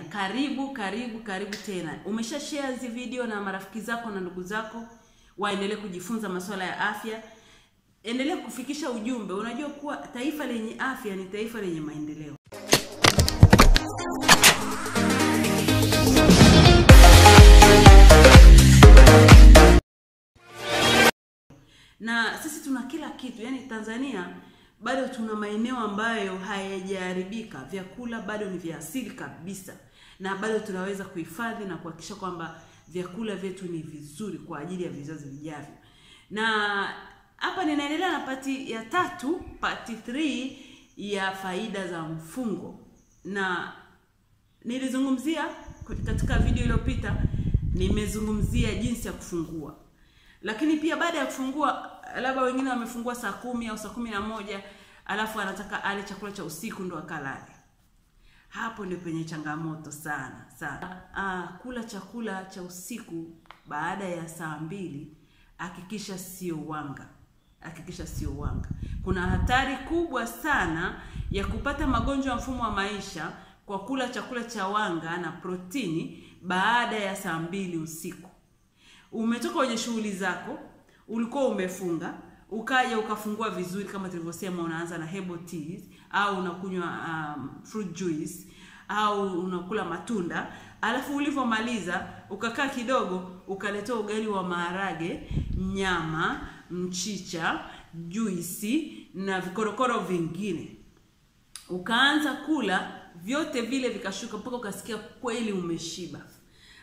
Karibu, karibu, karibu tena. Umesha share hizi video na marafiki zako na ndugu zako waendelee kujifunza masuala ya afya. Endelea kufikisha ujumbe. Unajua kuwa taifa lenye afya ni taifa lenye maendeleo. Na sisi tuna kila kitu, yani Tanzania bado tuna maeneo ambayo hayajaharibika, vyakula bado ni vya asili kabisa, na bado tunaweza kuhifadhi na kuhakikisha kwamba vyakula vyetu ni vizuri kwa ajili ya vizazi vijavyo. Na hapa ninaendelea na pati ya tatu, pati 3 ya faida za mfungo, na nilizungumzia katika video iliyopita, nimezungumzia jinsi ya kufungua. Lakini pia baada ya kufungua, labda wengine wamefungua saa kumi au saa kumi na moja alafu anataka ale chakula cha usiku ndo akalale. Hapo ndio penye changamoto sana sana. Ah, kula chakula cha usiku baada ya saa mbili, hakikisha sio wanga, hakikisha sio wanga. Kuna hatari kubwa sana ya kupata magonjwa ya mfumo wa maisha kwa kula chakula cha wanga na protini baada ya saa mbili usiku. Umetoka kwenye shughuli zako, ulikuwa umefunga, ukaja ukafungua vizuri, kama tulivyosema, unaanza na herbal teas au unakunywa um, fruit juice au unakula matunda, alafu ulivyomaliza ukakaa kidogo, ukaletea ugali wa maharage, nyama, mchicha, juisi na vikorokoro vingine, ukaanza kula, vyote vile vikashuka mpaka ukasikia kweli umeshiba.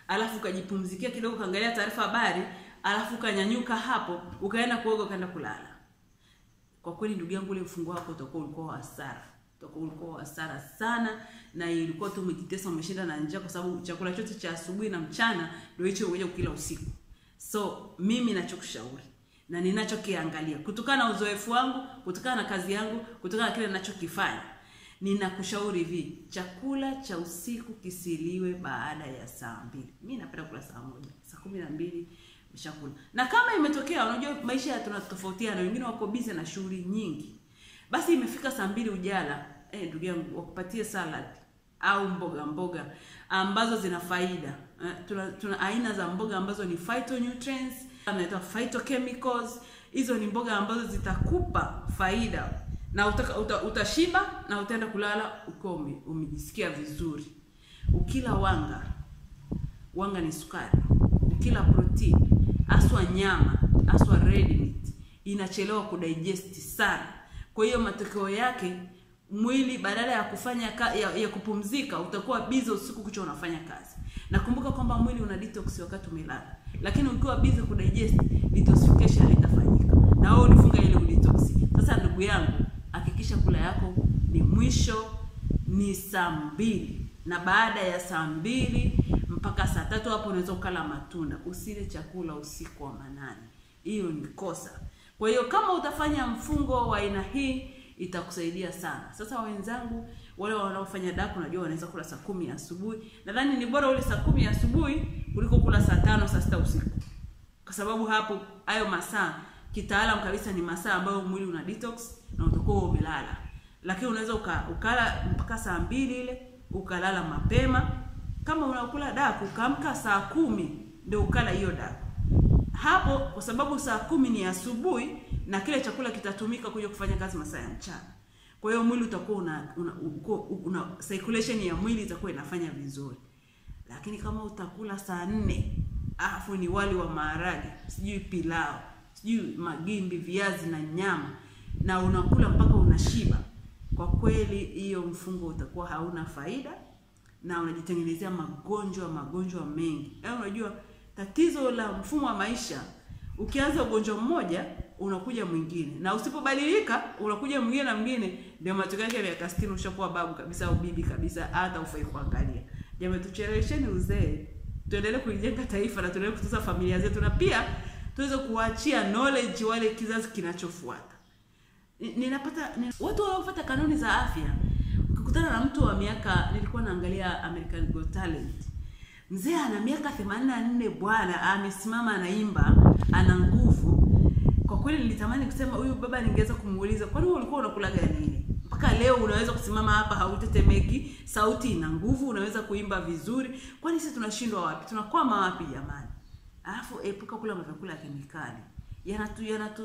Alafu ukajipumzikia kidogo, ukaangalia taarifa habari, alafu ukanyanyuka hapo, ukaenda kuoga, ukaenda kulala. Kwa kweli, ndugu yangu, ule mfungo wako utakuwa ulikuwa wa hasara, utakuwa ulikuwa wa hasara sana, na ilikuwa tu umejitesa, umeshinda na njaa, kwa sababu chakula chote cha asubuhi na mchana ndio hicho uweje kukila usiku. So mimi nachokushauri na ninachokiangalia kutokana na uzoefu wangu, kutokana na kazi yangu, kutokana na kile ninachokifanya ninakushauri hivi, chakula cha usiku kisiliwe baada ya saa mbili. Mi napenda kula saa moja, saa kumi na mbili mshakula. Na kama imetokea, unajua maisha tunatofautiana, wengine wako busy na shughuli nyingi, basi imefika saa mbili ujala, eh, ndugu yangu, wakupatie salad au mboga mboga ambazo zina faida. Eh, tuna, tuna aina za mboga ambazo ni phytonutrients, phytochemicals. Hizo ni mboga ambazo zitakupa faida na utaka, uta, utashiba na utaenda kulala ukiwa umejisikia vizuri. Ukila wanga, wanga ni sukari. Ukila protein aswa nyama, aswa red meat, inachelewa kudigest sana. Kwa hiyo matokeo yake mwili badala ya kufanya ka, ya, ya kupumzika utakuwa busy usiku kucha unafanya kazi. Nakumbuka kwamba mwili una detox wakati umelala, lakini ukiwa busy kudigest, detoxification haitafanyika na wewe ulifunga ile udetox. Sasa ndugu yangu hakikisha kula yako ni mwisho ni saa mbili, na baada ya saa mbili mpaka saa tatu hapo unaweza ukala matunda. Usile chakula usiku wa manane, hiyo ni kosa. Kwa hiyo kama utafanya mfungo wa aina hii itakusaidia sana. Sasa wenzangu wale wanaofanya daku, najua wanaweza kula saa kumi asubuhi. Nadhani ni bora ule saa kumi asubuhi kuliko kula saa tano saa sita usiku, kwa sababu hapo hayo masaa kitaalam kabisa ni masaa ambayo mwili una detox na utakuwa umelala, lakini unaweza uka, ukala mpaka saa mbili ile ukalala mapema. Kama unakula daku ukaamka saa kumi ndio ukala hiyo daku. Hapo, kwa sababu saa kumi ni asubuhi na kile chakula kitatumika kuja kufanya kazi masaa ya mchana. Kwa hiyo mwili utakuwa una, una, una, una circulation ya mwili itakuwa inafanya vizuri, lakini kama utakula saa nne afu ni wali wa maharage, sijui pilau sijui magimbi, viazi na nyama, na unakula mpaka unashiba, kwa kweli hiyo mfungo utakuwa hauna faida na unajitengenezea magonjwa magonjwa mengi. Yaani unajua tatizo la mfumo wa maisha, ukianza ugonjwa mmoja unakuja mwingine, na usipobadilika unakuja mwingine na mwingine, ndio matokeo yake miaka 60 ushakuwa babu kabisa au bibi kabisa, hata ufai kuangalia. Jamani, tuchelewesheni uzee, tuendelee kulijenga taifa na tuendelee kutunza familia zetu na pia tuweze kuachia knowledge wale kizazi kinachofuata. Ninapata nina, watu wanaofuata kanuni za afya. Ukikutana na mtu wa miaka, nilikuwa naangalia American Got Talent, mzee ana miaka 84 bwana, amesimama anaimba, ana nguvu. Kwa kweli nilitamani kusema huyu baba, ningeweza kumuuliza kwani wewe ulikuwa unakulaga nini? Mpaka leo unaweza kusimama hapa hautetemeki sauti ina nguvu unaweza kuimba vizuri. Kwani sisi tunashindwa wapi? Tunakwama wapi jamani? Alafu epuka kula mavyakula ya kemikali. Yanatu yanatu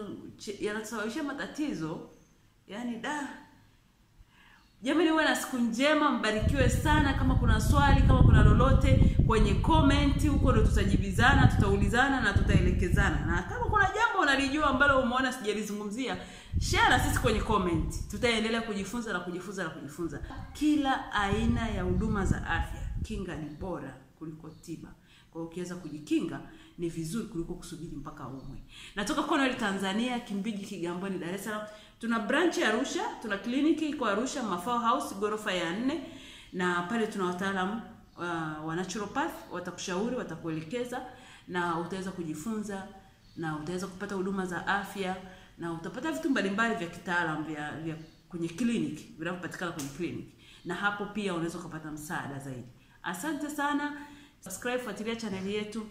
yanatusababishia matatizo. Yaani da jamani huwe na siku njema mbarikiwe sana. Kama kuna swali kama kuna lolote kwenye komenti huko ndo tutajibizana tutaulizana na tutaelekezana. Na kama kuna jambo unalijua ambalo umeona sijalizungumzia share na sisi kwenye comment. Tutaendelea kujifunza na kujifunza na kujifunza. Kila aina ya huduma za afya kinga ni bora kuliko tiba kwa hiyo ukiweza kujikinga ni vizuri kuliko kusubiri mpaka umwe. Natoka Cornell Tanzania Kimbiji Kigamboni Dar es Salaam. Tuna branch ya Arusha tuna kliniki iko Arusha Mafao House gorofa ya nne. Na pale tuna wataalamu uh, wa naturopath watakushauri watakuelekeza na utaweza kujifunza na utaweza kupata huduma za afya na utapata vitu mbalimbali vya kitaalam vya, vya kwenye kliniki vinavyopatikana kwenye kliniki na hapo pia unaweza ukapata msaada zaidi. Asante sana Subscribe, fuatilia chaneli yetu.